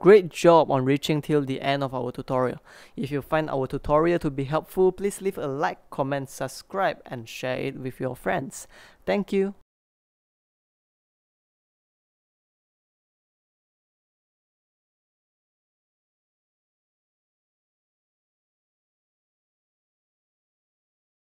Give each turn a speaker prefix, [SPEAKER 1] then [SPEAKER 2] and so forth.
[SPEAKER 1] Great job on reaching till the end of our tutorial. If you find our tutorial to be helpful, please leave a like, comment, subscribe and share it with your friends. Thank you.